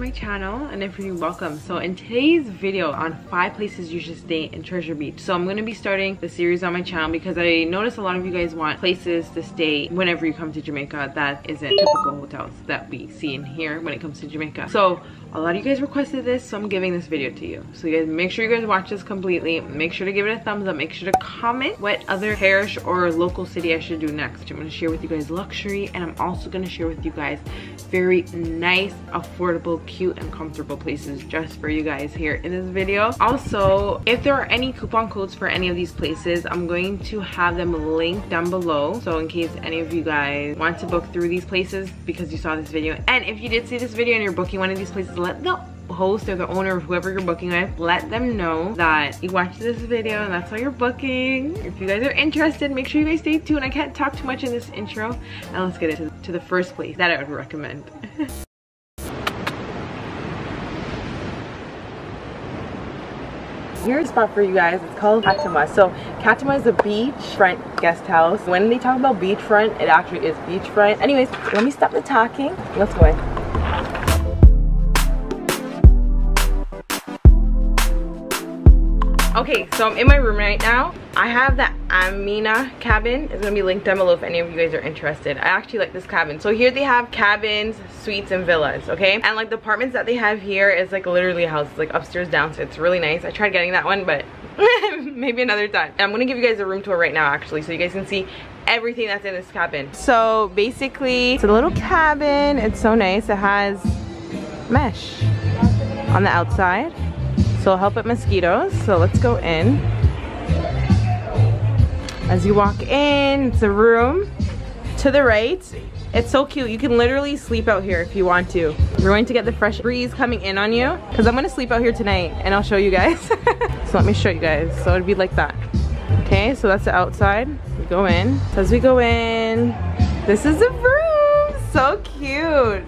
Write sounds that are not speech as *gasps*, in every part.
my channel and if you're new welcome. So in today's video on five places you should stay in treasure beach. So i'm going to be starting the series on my channel because i noticed a lot of you guys want places to stay whenever you come to jamaica that isn't typical hotels that we see in here when it comes to jamaica. So a lot of you guys requested this so i'm giving this video to you. So you guys make sure you guys watch this completely. Make sure to give it a thumbs up. Make sure to comment what other parish or local city i should do next. I'm going to share with you guys luxury and i'm also going to share with you guys very nice affordable cute and comfortable places just for you guys here in this video. Also if there are any coupon codes for any of these places i'm going to have them linked down below. So in case any of you guys want to book through these places because you saw this video. And if you did see this video and you're booking one of these places let the host or the owner of whoever you're booking with let them know that you watched this video and that's why you're booking if you guys are interested make sure you guys stay tuned i can't talk too much in this intro now let's get into to the first place that i would recommend *laughs* Here's a spot for you guys. It's called Katama. So Katama is a beachfront guest house. When they talk about beachfront, it actually is beachfront. Anyways, let me stop the talking. Let's go in. Okay, so I'm in my room right now. I have the Amina cabin. It's gonna be linked down below if any of you guys are interested. I actually like this cabin. So here they have cabins, suites, and villas, okay? And like the apartments that they have here is like literally a house. It's like upstairs, downstairs. It's really nice. I tried getting that one, but *laughs* maybe another time. I'm gonna give you guys a room tour right now actually so you guys can see everything that's in this cabin. So basically, it's a little cabin. It's so nice. It has mesh on the outside so help at mosquitoes. So let's go in. As you walk in it's a room to the right. It's so cute. You can literally sleep out here if you want to. You're going to get the fresh breeze coming in on you because i'm going to sleep out here tonight and i'll show you guys. *laughs* So let me show you guys. So it'd be like that. Okay so that's the outside. We go in. So as we go in this is the room. So cute.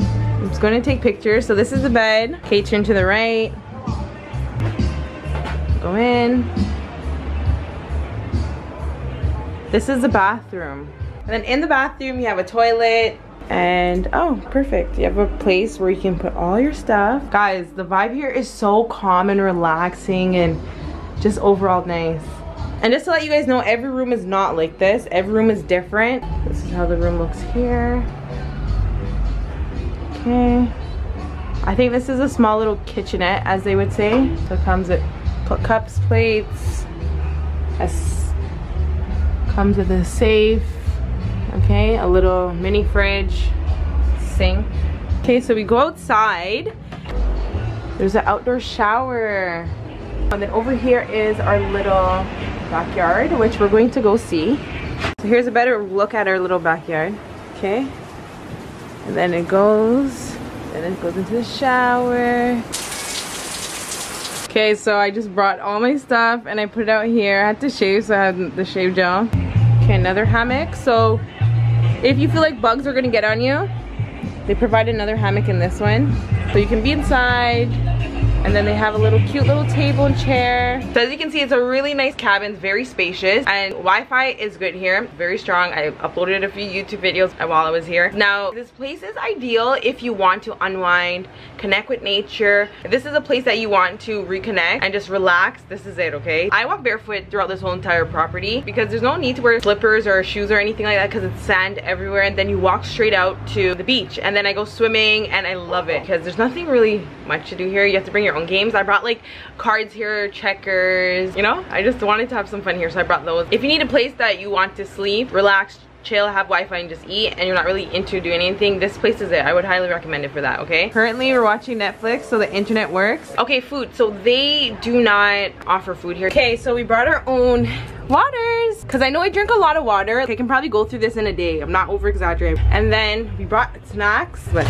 I'm just going to take pictures. So this is the bed. Kitchen to the right. Go in. This is the bathroom. And then in the bathroom you have a toilet and oh perfect. You have a place where you can put all your stuff. Guys the vibe here is so calm and relaxing and just overall nice. And just to let you guys know every room is not like this. Every room is different. This is how the room looks here. Okay. I think this is a small little kitchenette as they would say. So it comes with cups plates comes with a safe okay a little mini fridge sink. Okay so we go outside. There's an outdoor shower. And then over here is our little backyard which we're going to go see. So here's a better look at our little backyard okay? And then it goes and it goes into the shower Okay, so I just brought all my stuff and I put it out here. I had to shave, so I had the shave gel. Okay, another hammock. So if you feel like bugs are gonna get on you, they provide another hammock in this one. So you can be inside, and then they have a little cute little table and chair. So as you can see, it's a really nice cabin, It's very spacious. And Wi-Fi is good here, very strong. I uploaded a few YouTube videos while I was here. Now, this place is ideal if you want to unwind, connect with nature. If this is a place that you want to reconnect and just relax, this is it, okay? I walk barefoot throughout this whole entire property because there's no need to wear slippers or shoes or anything like that because it's sand everywhere. And then you walk straight out to the beach. And then I go swimming and I love it because there's nothing really much to do here. You have to bring your own games. I brought like cards here, checkers, you know? I just wanted to have some fun here, so I brought those. If you need a place that you want to sleep, relax, chill, have Wi-Fi, and just eat, and you're not really into doing anything, this place is it. I would highly recommend it for that, okay? Currently, we're watching Netflix, so the internet works. Okay, food. So they do not offer food here. Okay, so we brought our own waters because I know I drink a lot of water. I can probably go through this in a day. I'm not over exaggerating. And then we brought snacks. But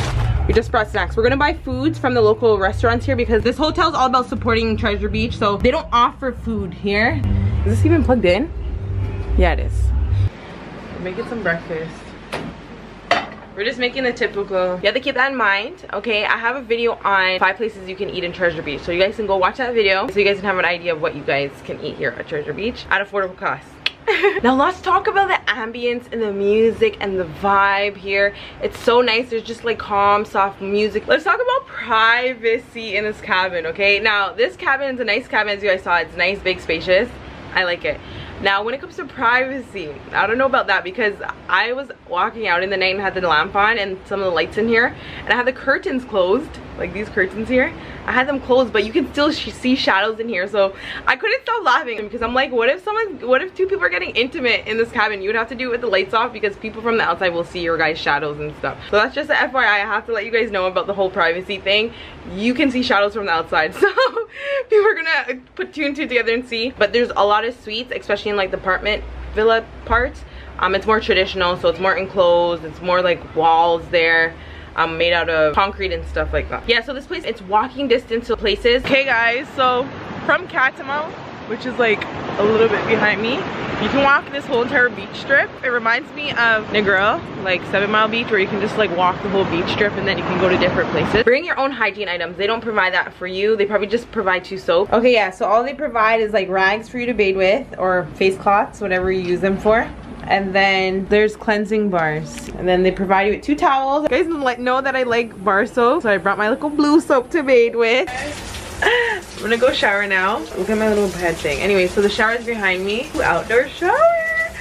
we just brought snacks. We're gonna buy foods from the local restaurants here because this hotel is all about supporting Treasure Beach. So they don't offer food here. Is this even plugged in? Yeah, it is. Making some breakfast. We're just making the typical. You have to keep that in mind, okay? I have a video on five places you can eat in Treasure Beach. So you guys can go watch that video so you guys can have an idea of what you guys can eat here at Treasure Beach at affordable cost. *laughs* now let's talk about the ambience and the music and the vibe here. It's so nice. There's just like calm, soft music. Let's talk about privacy in this cabin, okay? Now, this cabin is a nice cabin as you guys saw. It's nice, big, spacious. I like it. Now, when it comes to privacy, I don't know about that because I was walking out in the night and had the lamp on and some of the lights in here and I had the curtains closed, like these curtains here. I had them closed, but you can still see shadows in here. So I couldn't stop laughing because I'm like, what if someone, what if two people are getting intimate in this cabin? You would have to do it with the lights off because people from the outside will see your guys' shadows and stuff. So that's just an FYI. I have to let you guys know about the whole privacy thing. You can see shadows from the outside. *laughs* So people are gonna put two and two together and see. But there's a lot of suites, especially in like the apartment villa parts um it's more traditional so it's more enclosed it's more like walls there um made out of concrete and stuff like that. Yeah so this place it's walking distance to places. Okay guys so from Catamount which is like a little bit behind me. You can walk this whole entire beach strip. It reminds me of Negril like seven mile beach where you can just like walk the whole beach strip and then you can go to different places. Bring your own hygiene items. They don't provide that for you. They probably just provide you soap. Okay yeah so all they provide is like rags for you to bathe with or face cloths whatever you use them for. And then there's cleansing bars. And then they provide you with two towels. You guys know that I like bar soap so I brought my little blue soap to bathe with I'm gonna go shower now. Look at my little bed thing. Anyway, so the shower is behind me. Outdoor shower.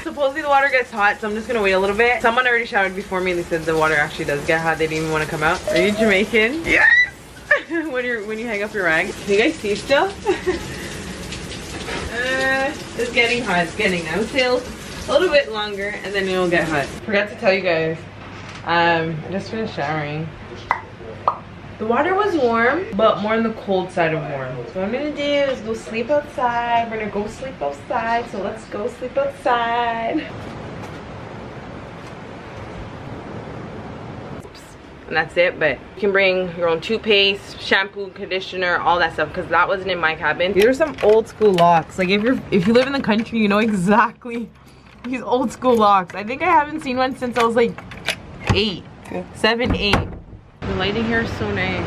Supposedly the water gets hot, so I'm just gonna wait a little bit. Someone already showered before me and they said the water actually does get hot. They didn't even want to come out. Are you Jamaican? Yes! *laughs* when you when you hang up your rag. Can you guys see still? *laughs* uh, it's getting hot. It's getting out. Still a little bit longer and then it'll get hot. Forgot to tell you guys. Um, I just finished showering. The water was warm, but more on the cold side of warm. So what I'm gonna do is go sleep outside. We're gonna go sleep outside, so let's go sleep outside. and that's it but you can bring your own toothpaste shampoo conditioner all that stuff because that wasn't in my cabin these are some old school locks like if you're if you live in the country you know *laughs* exactly these old school locks i think i haven't seen one since i was like eight seven eight the lighting here is so nice.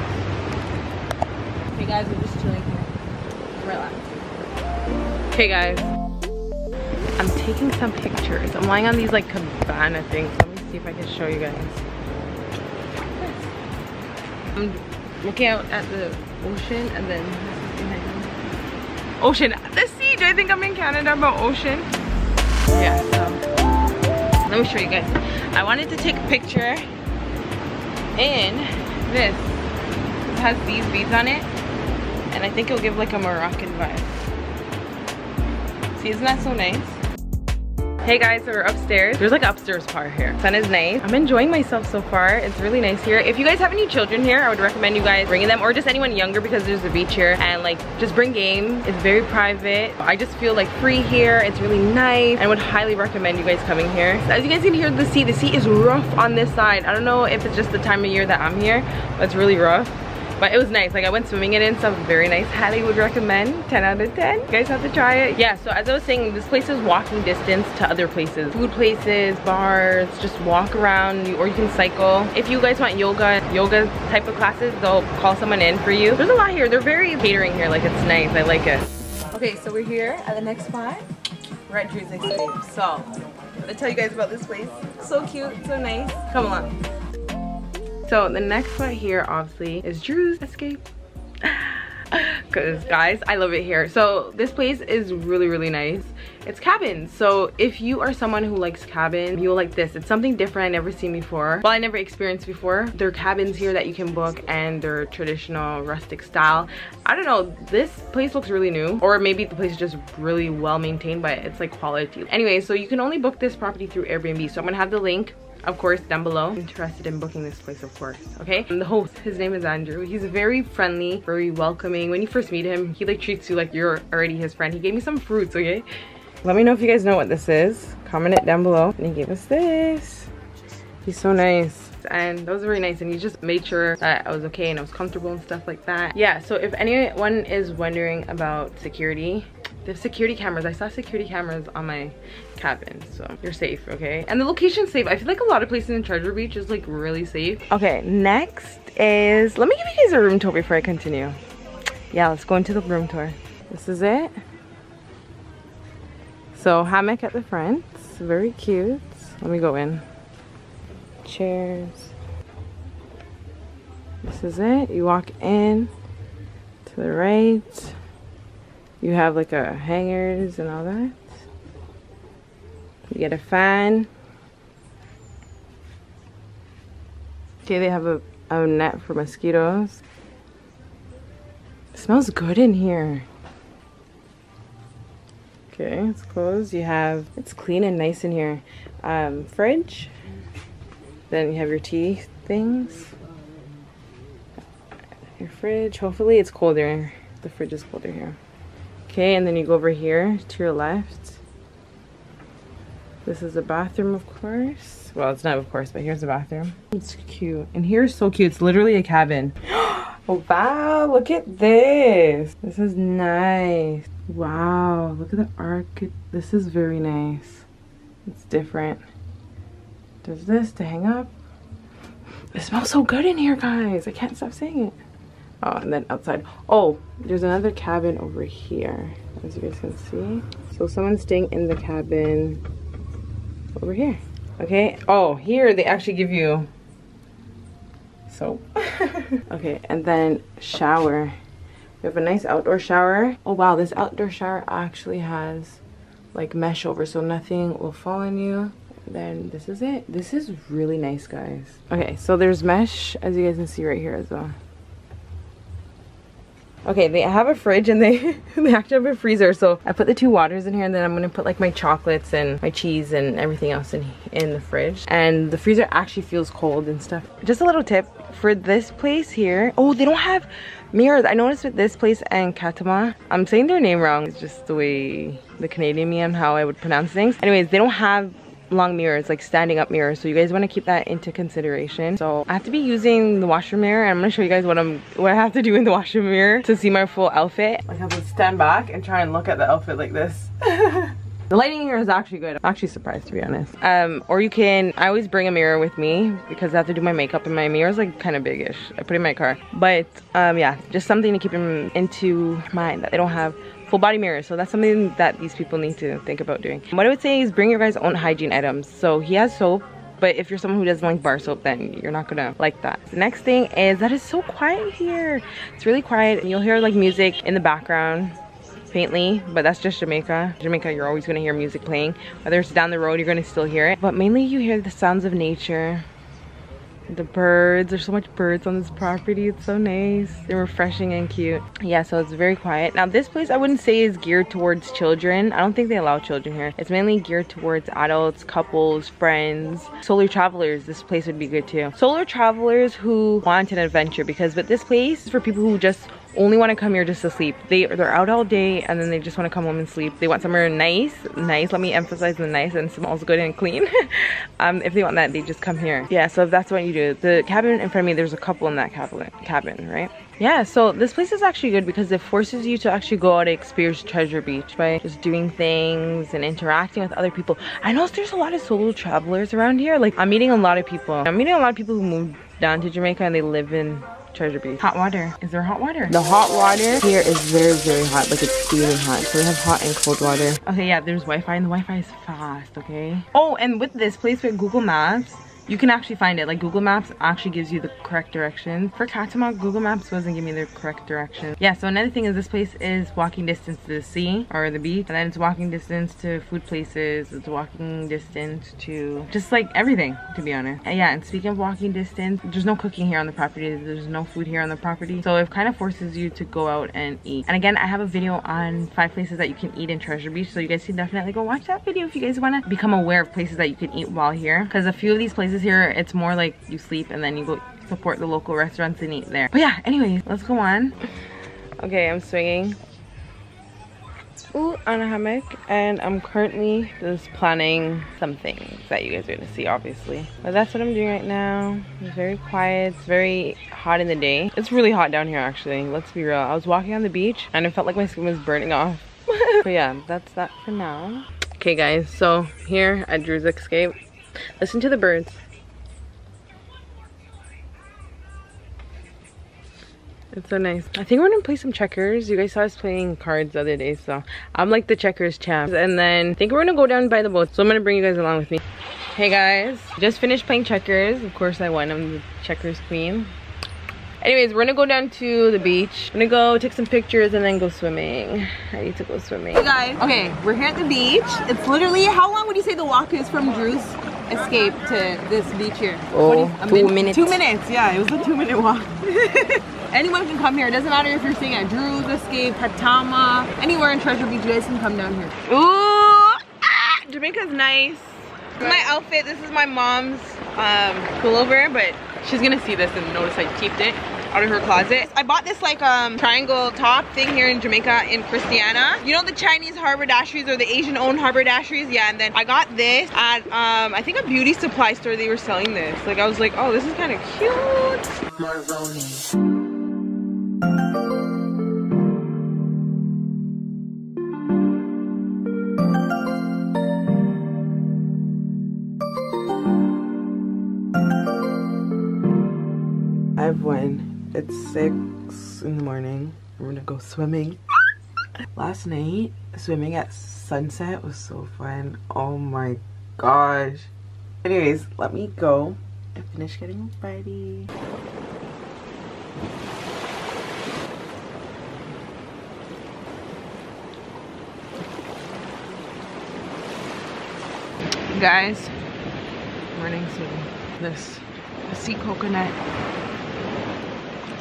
Hey guys, we're just chilling here. Relax. Okay guys, I'm taking some pictures. I'm lying on these like cabana things. Let me see if I can show you guys. I'm looking out at the ocean and then Ocean, the sea. Do I think I'm in Canada about ocean? Yeah, so let me show you guys. I wanted to take a picture in this. It has these beads on it. And I think it'll give like a Moroccan vibe. See, isn't that so nice? Hey guys, so we're upstairs. There's like upstairs part here. Sun is nice. I'm enjoying myself so far. It's really nice here. If you guys have any children here, I would recommend you guys bringing them or just anyone younger because there's a beach here and like just bring game. It's very private. I just feel like free here. It's really nice. I would highly recommend you guys coming here. So as you guys can hear the sea, the sea is rough on this side. I don't know if it's just the time of year that I'm here, but it's really rough but it was nice. Like i went swimming in it and stuff. Very nice. Highly would recommend. 10 out of 10 you guys have to try it. Yeah so as i was saying this place is walking distance to other places. Food places bars just walk around or you can cycle. If you guys want yoga yoga type of classes they'll call someone in for you. There's a lot here. They're very catering here. Like it's nice. I like it. Okay so we're here at the next spot. We're at drew's escape so gonna tell you guys about this place. So cute so nice. Come along so the next one here obviously is Drew's Escape. *laughs* Cause guys, I love it here. So this place is really, really nice. It's cabins. So if you are someone who likes cabin, you'll like this. It's something different I never seen before. Well, I never experienced before. There are cabins here that you can book and they're traditional rustic style. I don't know, this place looks really new. Or maybe the place is just really well maintained, but it's like quality. Anyway, so you can only book this property through Airbnb. So I'm gonna have the link of course down below. Interested in booking this place of course okay? And the host his name is andrew. He's very friendly very welcoming. When you first meet him he like treats you like you're already his friend. He gave me some fruits okay? Let me know if you guys know what this is. Comment it down below. And he gave us this. He's so nice. And that was very nice. And he just made sure that I was okay and I was comfortable and stuff like that. Yeah so if anyone is wondering about security have security cameras. I saw security cameras on my cabin, so you're safe, okay? And the location's safe. I feel like a lot of places in Treasure Beach is like really safe. Okay, next is, let me give you guys a room tour before I continue. Yeah, let's go into the room tour. This is it. So hammock at the front, very cute. Let me go in. Chairs. This is it. You walk in to the right. You have like a hangers and all that. You get a fan. Okay, they have a, a net for mosquitoes. It smells good in here. Okay, it's closed. You have, it's clean and nice in here. Um, fridge. Then you have your tea things. Your fridge. Hopefully it's colder. The fridge is colder here. Okay, and then you go over here to your left. This is a bathroom, of course. Well it's not of course but here's the bathroom. It's cute. And here's so cute. It's literally a cabin. *gasps* Oh wow. Look at this. This is nice. Wow. Look at the arc this is very nice. It's different. Does this to hang up. It smells so good in here guys. I can't stop saying it oh and then outside oh there's another cabin over here as you guys can see so someone's staying in the cabin over here Okay. Oh, here they actually give you soap. *laughs* okay, and then shower. We have a nice outdoor shower. Oh wow, this outdoor shower actually has like mesh over so nothing will fall on you. Then this is it. This is really nice, guys. Okay, so there's mesh as you guys can see right here as well. Okay, they have a fridge and they, *laughs* they actually have a freezer. So I put the two waters in here and then I'm gonna put like my chocolates and my cheese and everything else in, in the fridge. And the freezer actually feels cold and stuff. Just a little tip for this place here. Oh, they don't have mirrors. I noticed with this place and Katama, I'm saying their name wrong. It's just the way the Canadian me and how I would pronounce things. Anyways, they don't have long mirrors, like standing up mirrors. So you guys want to keep that into consideration. So I have to be using the washroom mirror. I'm going to show you guys what I'm what I have to do in the washroom mirror to see my full outfit. Like I have to stand back and try and look at the outfit like this. *laughs* The lighting here is actually good. I'm actually surprised to be honest. Um, or you can, I always bring a mirror with me because I have to do my makeup and my mirror is like kind of biggish. I put it in my car. But um, yeah, just something to keep in, into mind that they don't have full body mirrors. So that's something that these people need to think about doing. What I would say is bring your guys' own hygiene items. So he has soap, but if you're someone who doesn't like bar soap then you're not gonna like that. The next thing is that it's so quiet here. It's really quiet. And you'll hear like music in the background faintly but that's just jamaica. Jamaica you're always gonna hear music playing. Whether it's down the road you're gonna still hear it. But mainly you hear the sounds of nature the birds there's so much birds on this property it's so nice they're refreshing and cute. Yeah so it's very quiet. Now this place i wouldn't say is geared towards children. I don't think they allow children here. It's mainly geared towards adults couples friends. Solar travelers this place would be good too. Solar travelers who want an adventure because but this place is for people who just only want to come here just to sleep. They, they're out all day and then they just want to come home and sleep. They want somewhere nice, nice, let me emphasize the nice and smells good and clean. *laughs* um, if they want that, they just come here. Yeah, so if that's what you do. The cabin in front of me, there's a couple in that cabin, cabin right? Yeah, so this place is actually good because it forces you to actually go out and experience Treasure Beach by just doing things and interacting with other people. I know there's a lot of solo travelers around here. Like, I'm meeting a lot of people. I'm meeting a lot of people who moved down to Jamaica and they live in Treasure Beach. Hot water. Is there hot water? The hot water here is very, very hot. Like it's steaming hot. So we have hot and cold water. Okay, yeah, there's Wi-Fi and the Wi-Fi is fast, okay? Oh, and with this place with Google Maps, you can actually find it. Like google maps actually gives you the correct direction for Katamak, google maps wasn't giving me the correct direction. Yeah so another thing is this place is walking distance to the sea or the beach and then it's walking distance to food places. It's walking distance to just like everything to be honest. And yeah and speaking of walking distance there's no cooking here on the property. There's no food here on the property. So it kind of forces you to go out and eat. And again i have a video on five places that you can eat in treasure beach so you guys can definitely go watch that video if you guys want to become aware of places that you can eat while here. Because a few of these places places here, it's more like you sleep and then you go support the local restaurants and eat there. But yeah, anyways, let's go on. Okay, I'm swinging Ooh, on a hammock and I'm currently just planning some things that you guys are gonna see obviously. But that's what I'm doing right now. It's very quiet, it's very hot in the day. It's really hot down here actually, let's be real. I was walking on the beach and it felt like my skin was burning off. *laughs* but yeah, that's that for now. Okay guys, so here at Drew's Escape, Listen to the birds. It's so nice. I think we're gonna play some checkers. You guys saw us playing cards the other day, so I'm like the checkers champ. And then I think we're gonna go down by the boat. So I'm gonna bring you guys along with me. Hey guys, just finished playing checkers. Of course I won, I'm the checkers queen. Anyways, we're gonna go down to the beach. I'm gonna go take some pictures and then go swimming. I need to go swimming. Hey guys, okay, we're here at the beach. It's literally, how long would you say the walk is from Drew's escape to this beach here? Oh, 20 two min- minutes. Two minutes, yeah, it was a two minute walk. *laughs* Anyone can come here. It doesn't matter if you're staying at Drew's Escape, Katama, anywhere in Treasure Beach, you guys can come down here. Ooh, ah, Jamaica's nice. This is my outfit. This is my mom's um, pullover, but she's gonna see this and notice I kept it out of her closet. I bought this like um triangle top thing here in Jamaica in Christiana. You know the Chinese haberdasheries or the Asian owned haberdasheries? Yeah, and then I got this at um I think a beauty supply store they were selling this. Like I was like, oh this is kind of cute. I It's six in the morning. We're gonna go swimming. Last night, swimming at sunset was so fun. Oh my gosh. Anyways, let me go and finish getting ready. Guys, morning swimming. This sea coconut.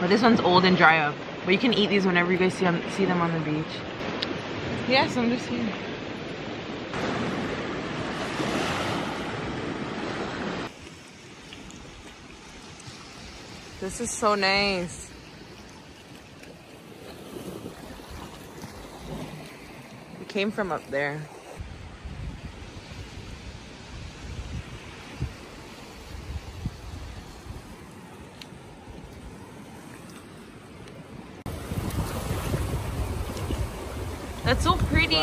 But this one's old and dry up. But you can eat these whenever you guys see them, see them on the beach. Yes, I'm just here. This is so nice. We came from up there. That's so pretty.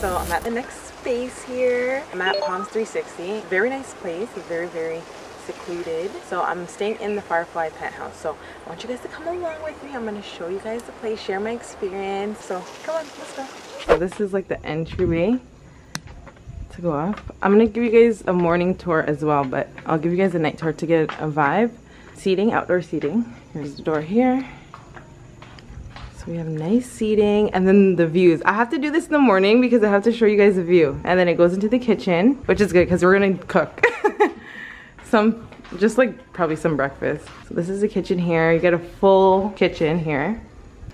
So I'm at the next space here. I'm at Palms 360. Very nice place. Very, very secluded. So I'm staying in the Firefly penthouse. So I want you guys to come along with me. I'm going to show you guys the place, share my experience. So come on, let's go. So this is like the entryway to go up. I'm gonna give you guys a morning tour as well, but I'll give you guys a night tour to get a vibe. Seating, outdoor seating. Here's the door here. So we have nice seating and then the views. I have to do this in the morning because I have to show you guys the view. And then it goes into the kitchen, which is good because we're gonna cook. *laughs* some, just like probably some breakfast. So this is the kitchen here. You get a full kitchen here.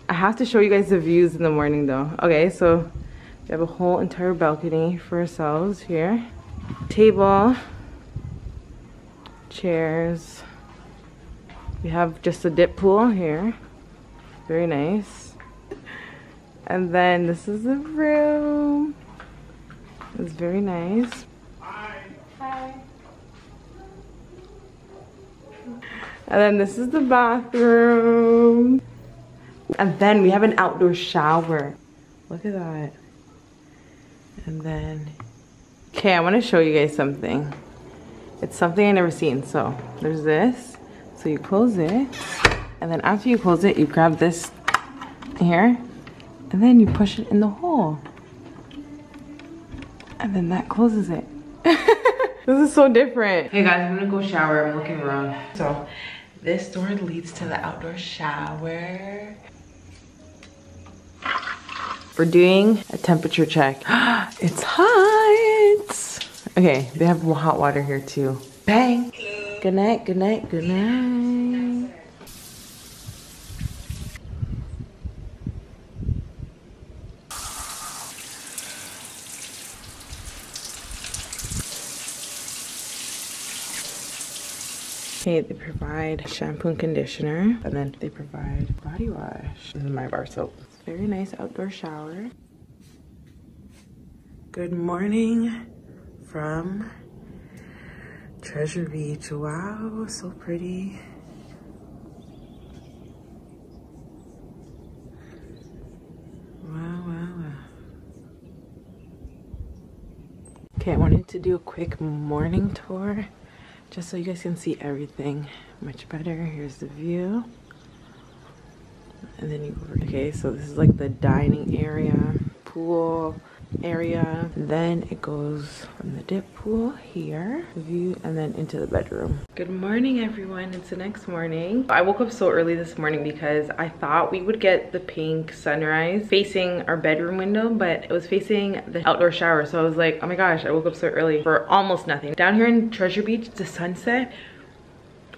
I have to show you guys the views in the morning though. Okay, so we have a whole entire balcony for ourselves here. Table, chairs. We have just a dip pool here. Very nice. And then this is the room. It's very nice. And then this is the bathroom. And then we have an outdoor shower. Look at that. And then, okay, I want to show you guys something. It's something I never seen. So there's this. So you close it, and then after you close it, you grab this here, and then you push it in the hole. And then that closes it. *laughs* this is so different. Hey guys, I'm gonna go shower. I'm looking around. So this door leads to the outdoor shower. We're doing a temperature check. *gasps* it's hot. Okay, they have hot water here too. Bang. Good night, good night, good night. Okay, they provide shampoo and conditioner, and then they provide body wash. This is my bar soap. Very nice outdoor shower. Good morning from Treasure Beach. Wow, so pretty. Wow, wow, wow. Okay, I wanted to do a quick morning tour just so you guys can see everything much better. Here's the view. And then you go over. Okay, so this is like the dining area, pool, area. Then it goes from the dip pool here, view, and then into the bedroom. Good morning, everyone. It's the next morning. I woke up so early this morning because I thought we would get the pink sunrise facing our bedroom window, but it was facing the outdoor shower. So I was like, oh my gosh, I woke up so early for almost nothing. Down here in Treasure Beach, the sunset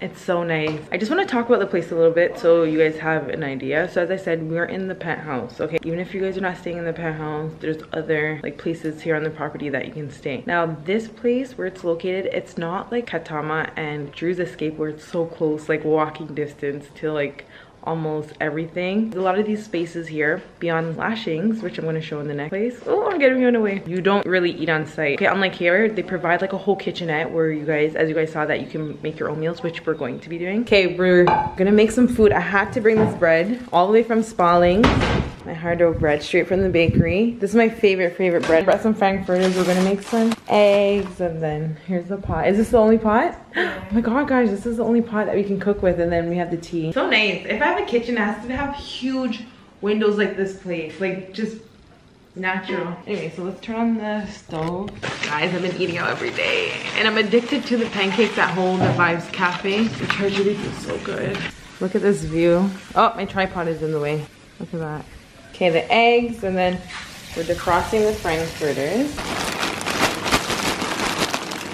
it's so nice. I just want to talk about the place a little bit so you guys have an idea. So as I said, we're in the penthouse, okay? Even if you guys are not staying in the penthouse, there's other like places here on the property that you can stay. Now this place where it's located, it's not like Katama and Drew's Escape where it's so close, like walking distance to like almost everything. A lot of these spaces here beyond lashings, which I'm gonna show in the next place. Oh, I'm getting run away. You don't really eat on site. Okay, unlike here, they provide like a whole kitchenette where you guys, as you guys saw that you can make your own meals, which we're going to be doing. Okay, we're gonna make some food. I had to bring this bread all the way from Spalding my hard dough bread straight from the bakery. This is my favorite, favorite bread. Brought some frankfurters. We're gonna make some eggs and then here's the pot. Is this the only pot? Oh my god, guys, this is the only pot that we can cook with and then we have the tea. So nice. If I have a kitchen, it has to have huge windows like this place. Like just natural. Anyway, so let's turn on the stove. Guys, I've been eating out every day and I'm addicted to the pancakes at home, the Vibes Cafe. The treasure is so good. Look at this view. Oh, my tripod is in the way. Look at that. Okay, the eggs, and then we're defrosting the frankfurters.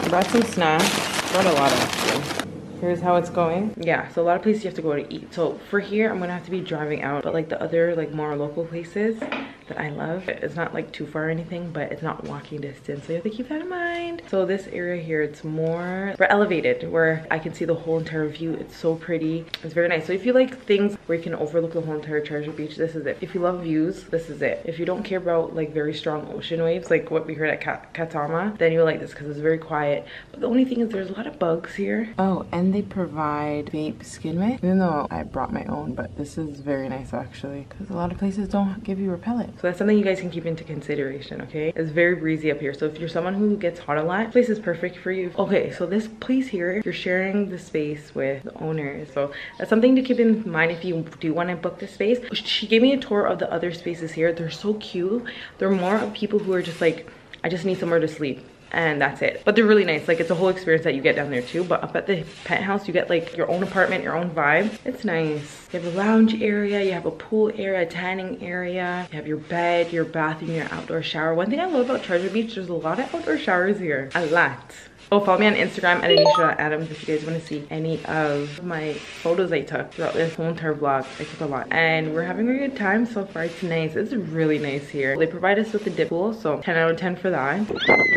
I brought some snacks. Brought a lot of actually. Here's how it's going. Yeah, so a lot of places you have to go to eat. So for here, I'm gonna have to be driving out. But like the other like more local places, that I love. It's not like too far or anything, but it's not walking distance. So you have to keep that in mind. So this area here, it's more we're elevated where I can see the whole entire view. It's so pretty. It's very nice. So if you like things where you can overlook the whole entire Treasure Beach, this is it. If you love views, this is it. If you don't care about like very strong ocean waves, like what we heard at Kat Katama, then you'll like this because it's very quiet. But the only thing is there's a lot of bugs here. Oh, and they provide vape skin mitt. Even though I brought my own, but this is very nice actually because a lot of places don't give you repellent. So that's something you guys can keep into consideration, okay? It's very breezy up here. So if you're someone who gets hot a lot, place is perfect for you. Okay, so this place here, you're sharing the space with the owners. So that's something to keep in mind if you do you want to book the space. She gave me a tour of the other spaces here. They're so cute. They're more of people who are just like, I just need somewhere to sleep and that's it. But they're really nice. Like it's a whole experience that you get down there too but up at the penthouse you get like your own apartment your own vibe. It's nice. You have a lounge area you have a pool area a tanning area you have your bed your bathroom your outdoor shower. One thing i love about treasure beach there's a lot of outdoor showers here. A lot Oh, follow me on Instagram at Annesha.Adams if you guys want to see any of my photos I took throughout this whole entire vlog. I took a lot. And we're having a good time so far. It's nice. It's really nice here. They provide us with a dip pool, so 10 out of 10 for that.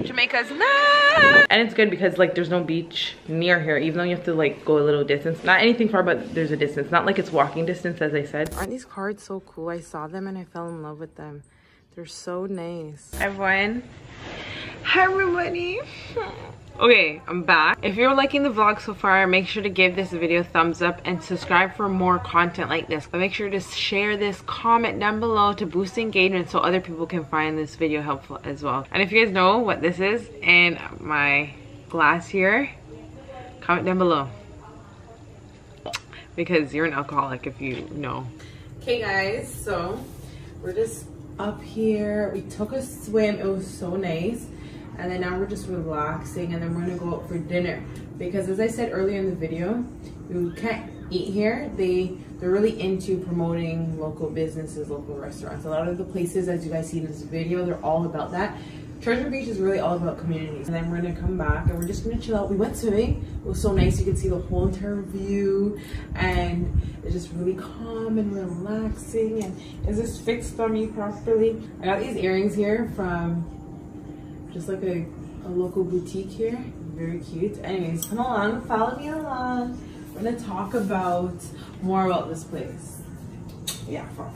Jamaica's nice! And it's good because like there's no beach near here, even though you have to like go a little distance. Not anything far, but there's a distance. Not like it's walking distance, as I said. Aren't these cards so cool? I saw them and I fell in love with them. They're so nice. Everyone. Hi, everybody. *laughs* Okay, I'm back. If you're liking the vlog so far, make sure to give this video a thumbs up and subscribe for more content like this. But make sure to share this, comment down below to boost engagement so other people can find this video helpful as well. And if you guys know what this is and my glass here, comment down below. Because you're an alcoholic if you know. Okay guys, so we're just up here. We took a swim. It was so nice and then now we're just relaxing and then we're gonna go out for dinner because as I said earlier in the video you can't eat here they they're really into promoting local businesses local restaurants a lot of the places as you guys see in this video they're all about that Treasure Beach is really all about communities. And then we're gonna come back and we're just gonna chill out. We went swimming. It was so nice. You can see the whole entire view and it's just really calm and relaxing. And is this fixed on me properly? I got these earrings here from just like a, a local boutique here. Very cute. Anyways, come along, follow me along. We're gonna talk about more about this place. Yeah, follow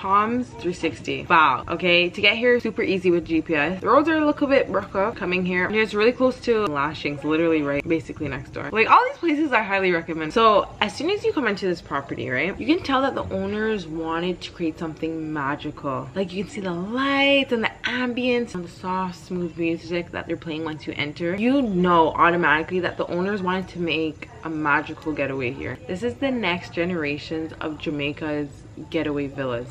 Palms 360. Wow, okay, to get here super easy with GPS. The roads are a little bit rough coming here. It's really close to Lashings, literally right, basically next door. Like all these places I highly recommend. So as soon as you come into this property, right, you can tell that the owners wanted to create something magical. Like you can see the lights and the ambience and the soft, smooth music that they're playing once you enter. You know automatically that the owners wanted to make a magical getaway here. This is the next generations of Jamaica's getaway villas.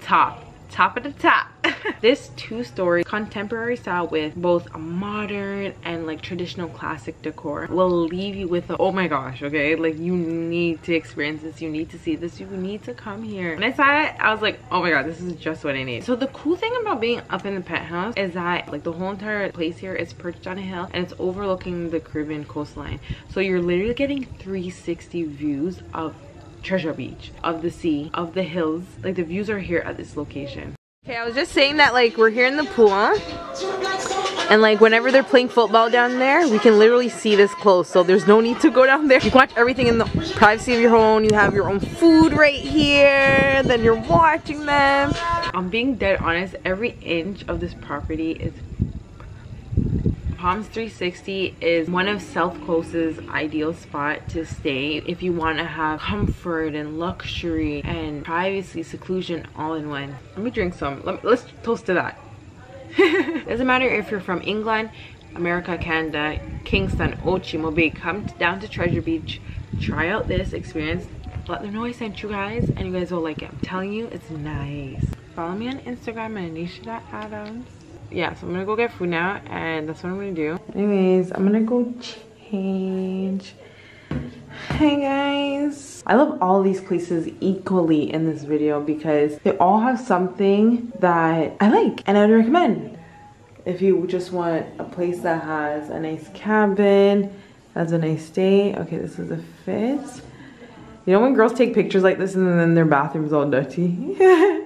Top top of the top. *laughs* This two-story contemporary style with both a modern and like traditional classic decor will leave you with a, oh my gosh okay? Like you need to experience this. You need to see this. You need to come here. When i saw it i was like oh my god this is just what i need. So the cool thing about being up in the penthouse is that like the whole entire place here is perched on a hill and it's overlooking the caribbean coastline. So you're literally getting 360 views of Treasure Beach, of the sea, of the hills. Like the views are here at this location. Okay, I was just saying that like we're here in the pool, and like whenever they're playing football down there, we can literally see this close. So there's no need to go down there. You can watch everything in the privacy of your home. You have your own food right here. Then you're watching them. I'm being dead honest. Every inch of this property is Palms 360 is one of South Coast's ideal spot to stay if you want to have comfort and luxury and privacy, seclusion all in one. Let me drink some. Let me, let's toast to that. *laughs* Doesn't matter if you're from England, America, Canada, Kingston, Ochi, MoBay, come down to Treasure Beach, try out this experience. Let them know I sent you guys and you guys will like it. I'm telling you, it's nice. Follow me on Instagram at Annesha.Adams yeah, so I'm gonna go get food now and that's what I'm gonna do. Anyways, I'm gonna go change. Hey guys. I love all these places equally in this video because they all have something that I like and I would recommend. If you just want a place that has a nice cabin, has a nice day. Okay, this is a fit. You know when girls take pictures like this and then their bathroom's all dirty? *laughs*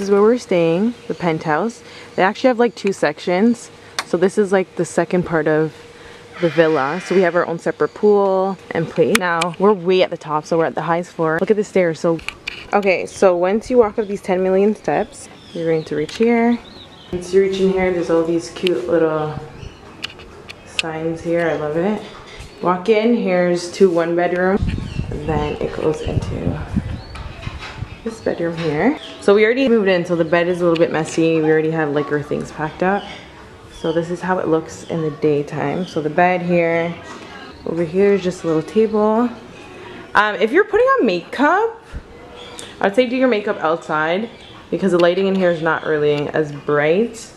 This is where we're staying, the penthouse. They actually have like two sections. So this is like the second part of the villa. So we have our own separate pool and place. Now we're way at the top, so we're at the highest floor. Look at the stairs. So, okay, so once you walk up these 10 million steps, you're going to reach here. Once you reach in here, there's all these cute little signs here. I love it. Walk in, here's two one bedroom. Then it goes into this bedroom here. So we already moved in, so the bed is a little bit messy. We already have like our things packed up. So this is how it looks in the daytime. So the bed here, over here is just a little table. Um, if you're putting on makeup, I'd say do your makeup outside because the lighting in here is not really as bright.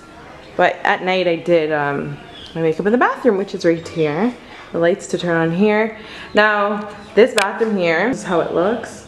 But at night I did um, my makeup in the bathroom, which is right here. The lights to turn on here. Now, this bathroom here is how it looks.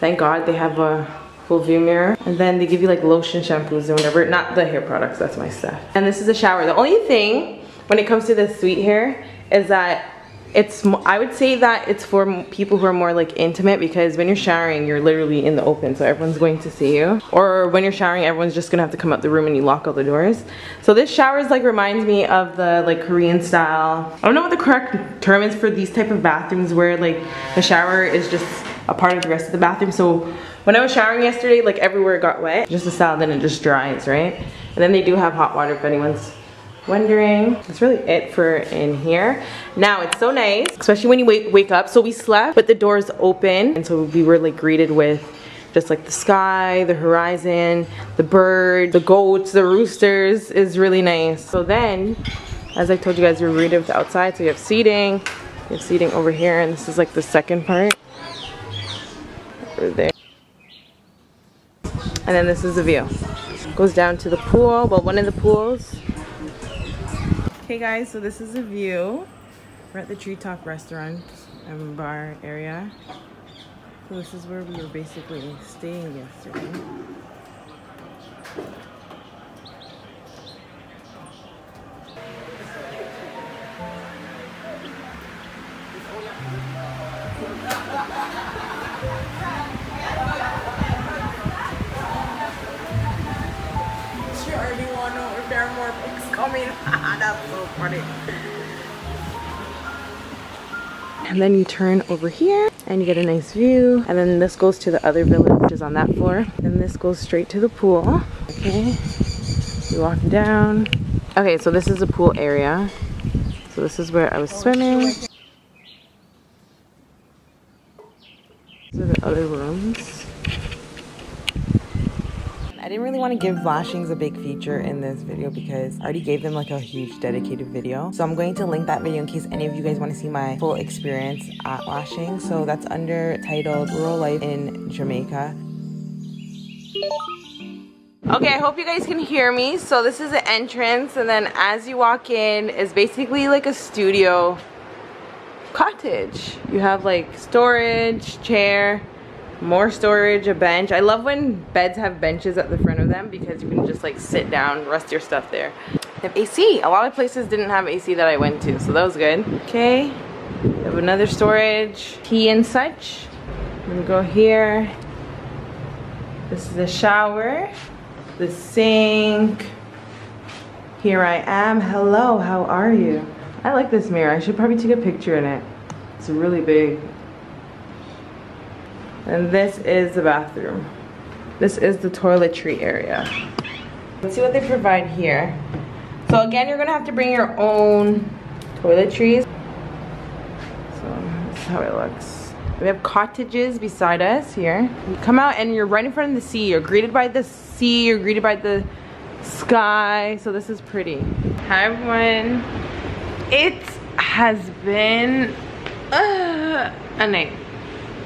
Thank God they have a full view mirror. And then they give you like lotion, shampoos and whatever. Not the hair products, that's my stuff. And this is a shower. The only thing when it comes to the suite here is that it's I would say that it's for people who are more like intimate because when you're showering you're literally in the open so everyone's going to see you or when you're showering everyone's just gonna have to come out the room and you lock all the doors so this shower is like reminds me of the like Korean style I don't know what the correct term is for these type of bathrooms where like the shower is just a part of the rest of the bathroom. So when I was showering yesterday, like everywhere got wet. Just a salad and it just dries, right? And then they do have hot water if anyone's wondering. That's really it for in here. Now it's so nice, especially when you wake, wake up. So we slept, but the doors open. And so we were like greeted with just like the sky, the horizon, the bird, the goats, the roosters is really nice. So then, as I told you guys, we're greeted with the outside. So you have seating, you have seating over here, and this is like the second part there. And then this is the view. Goes down to the pool, well one of the pools. Okay guys, so this is the view. We're at the Treetop Restaurant and Bar area. So this is where we were basically staying yesterday. And then you turn over here and you get a nice view. And then this goes to the other villa, which is on that floor. And this goes straight to the pool. Okay, you walk down. Okay, so this is the pool area. So this is where I was swimming. These are the other rooms. I didn't really want to give washings a big feature in this video because I already gave them like a huge dedicated video. So I'm going to link that video in case any of you guys want to see my full experience at washing. So that's under titled Rural Life in Jamaica. Okay, I hope you guys can hear me. So this is the entrance and then as you walk in is basically like a studio cottage. You have like storage, chair, more storage, a bench. I love when beds have benches at the front of them because you can just like sit down, rest your stuff there. They have AC. A lot of places didn't have AC that I went to, so that was good. Okay, we have another storage, tea and such. I'm gonna go here. This is the shower, the sink. Here I am. Hello, how are you? I like this mirror. I should probably take a picture in it. It's really big. And this is the bathroom. This is the toiletry area. Let's see what they provide here. So again, you're gonna have to bring your own toiletries. So this is how it looks. We have cottages beside us here. You come out and you're right in front of the sea. You're greeted by the sea, you're greeted by the sky. So this is pretty. Hi everyone. It has been uh, a night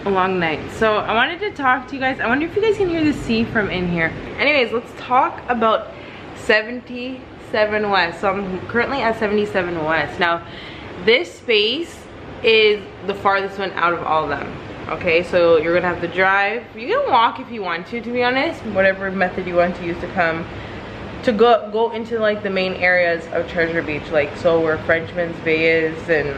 a long night. So I wanted to talk to you guys. I wonder if you guys can hear the sea from in here. Anyways, let's talk about 77 West. So I'm currently at 77 West. Now, this space is the farthest one out of all of them. Okay, so you're gonna have to drive. You can walk if you want to, to be honest. Whatever method you want to use to come to go go into like the main areas of Treasure Beach, like so where Frenchman's Bay is and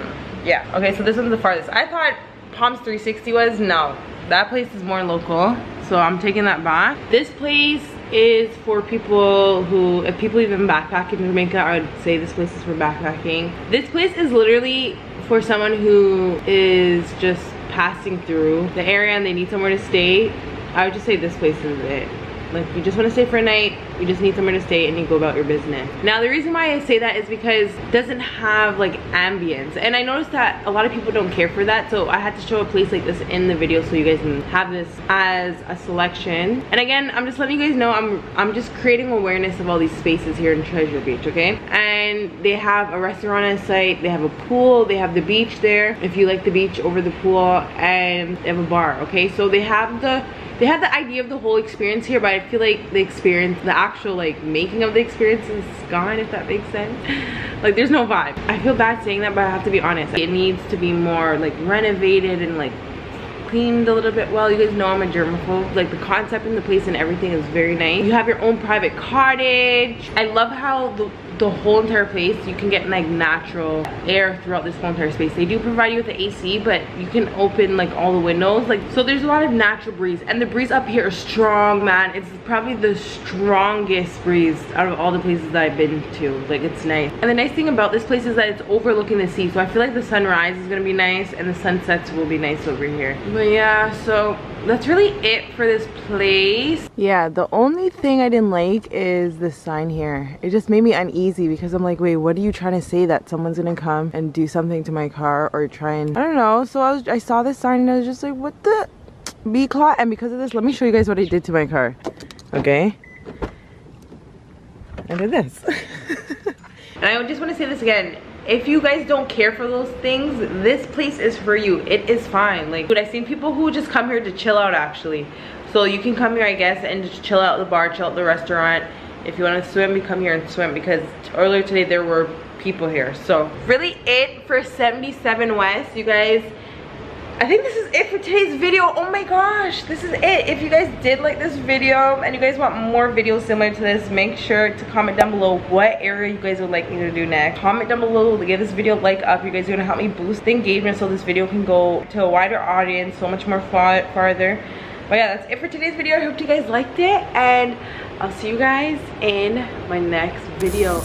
yeah. Okay, so this one's the farthest. I thought Palms 360 was, no. That place is more local, so I'm taking that back. This place is for people who, if people even backpack in Jamaica, I would say this place is for backpacking. This place is literally for someone who is just passing through the area and they need somewhere to stay. I would just say this place is it. Like you just want to stay for a night, you just need somewhere to stay and you go about your business. Now the reason why I say that is because it doesn't have like ambience. And I noticed that a lot of people don't care for that. So I had to show a place like this in the video so you guys can have this as a selection. And again, I'm just letting you guys know I'm I'm just creating awareness of all these spaces here in Treasure Beach, okay? And they have a restaurant on site, they have a pool, they have the beach there if you like the beach over the pool, and they have a bar, okay? So they have the they have the idea of the whole experience here but i feel like the experience the actual like making of the experience is gone if that makes sense. Like there's no vibe. I feel bad saying that but i have to be honest. It needs to be more like renovated and like cleaned a little bit. Well you guys know i'm a germaphobe. Like the concept in the place and everything is very nice. You have your own private cottage. I love how the the whole entire place you can get like natural air throughout this whole entire space. They do provide you with the ac but you can open like all the windows. Like so there's a lot of natural breeze and the breeze up here is strong man. It's probably the strongest breeze out of all the places that i've been to. Like it's nice. And the nice thing about this place is that it's overlooking the sea so i feel like the sunrise is gonna be nice and the sunsets will be nice over here. But yeah so that's really it for this place. Yeah the only thing i didn't like is the sign here. It just made me uneasy because i'm like wait what are you trying to say that someone's gonna come and do something to my car or try and i don't know. So i was i saw this sign and i was just like what the? Be caught. And because of this let me show you guys what i did to my car. Okay? I did this. *laughs* And i just want to say this again if you guys don't care for those things this place is for you. It is fine. Like but i've seen people who just come here to chill out actually. So you can come here i guess and just chill out the bar chill out the restaurant. If you want to swim you come here and swim because earlier today there were people here. So really it for 77 west you guys I think this is it for today's video. Oh my gosh, this is it. If you guys did like this video and you guys want more videos similar to this, make sure to comment down below what area you guys would like me to do next. Comment down below give this video a like up. You guys are gonna help me boost the engagement so this video can go to a wider audience, so much more far farther. But yeah, that's it for today's video. I hope you guys liked it and I'll see you guys in my next video.